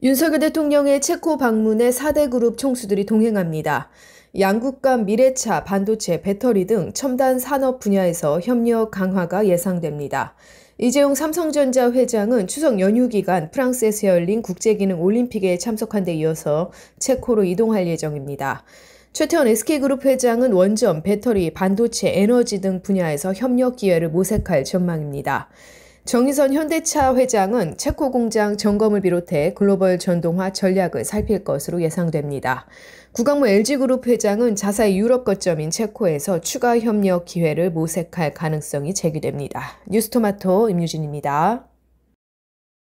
윤석열 대통령의 체코 방문에 4대 그룹 총수들이 동행합니다. 양국 간 미래차, 반도체, 배터리 등 첨단 산업 분야에서 협력 강화가 예상됩니다. 이재용 삼성전자 회장은 추석 연휴 기간 프랑스에서 열린 국제기능 올림픽에 참석한 데 이어서 체코로 이동할 예정입니다. 최태원 SK그룹 회장은 원전, 배터리, 반도체, 에너지 등 분야에서 협력 기회를 모색할 전망입니다. 정의선 현대차 회장은 체코 공장 점검을 비롯해 글로벌 전동화 전략을 살필 것으로 예상됩니다. 구강모 LG그룹 회장은 자사의 유럽 거점인 체코에서 추가 협력 기회를 모색할 가능성이 제기됩니다. 뉴스토마토 임유진입니다.